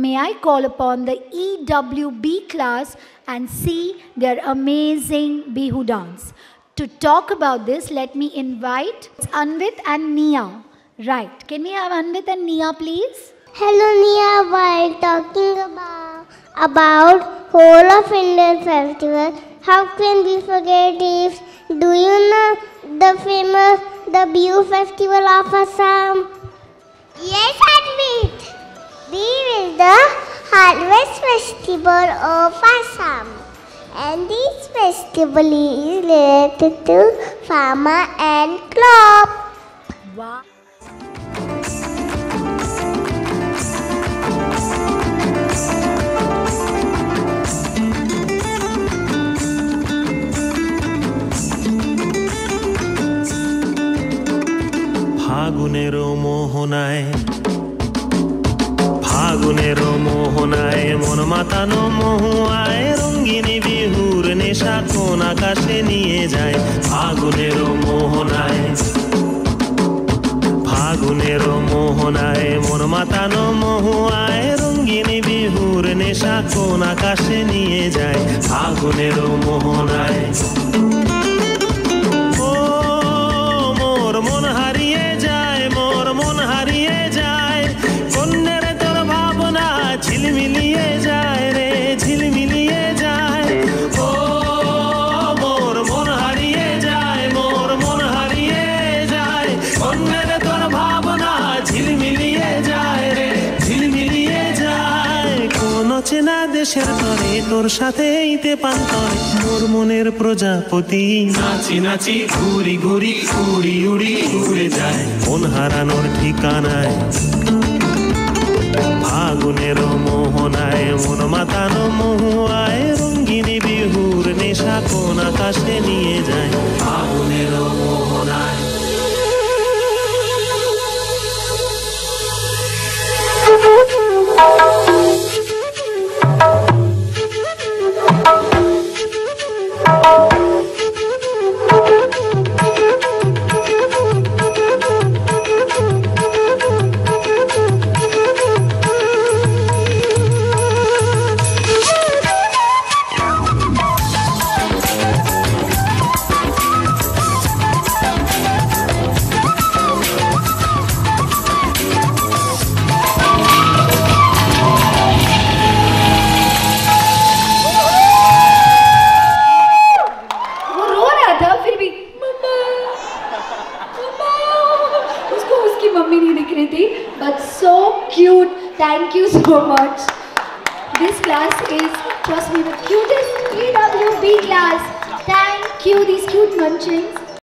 may I call upon the EWB class and see their amazing Bihu dance. To talk about this, let me invite Anvit and Nia. Right. Can we have Anvit and Nia, please? Hello Nia, while talking about about whole of Indian festival, how can we forget it? Do you know the famous the Bihu festival of Assam? Yes, Anvit. festival of Assam. And this festival is related to farmer and crop. Wow. ফাগুনের মোহনায় ফাগুনের মোহনায়, মন মাতানো মহুয়ায়, রঙ্গিনী বিহুর নেশা কোন আকাশে নিয়ে যায়। ফাগুনের মোহনায় ফাগুনের মোহনায়, মন মাতানো মহুয়ায়, রঙ্গিনী বিহুর নেশা কোন আকাশে নিয়ে যায়। ফাগুনের মোহনায়। কোন চেনা দেশের তরে তোর সাথে ইতে পান্তরে মোর মনের প্রজাপতি। নাচি নাচি ঘুরি ঘুরি উড়ি উড়ি উড়ে যায়। মন হারানোর ঠিকানায় ফাগুনের মোহনায় মন মাতানো মহুয়ায় Kamini but so cute. Thank you so much. This class is, trust me, the cutest EWB class. Thank you, these cute munchings.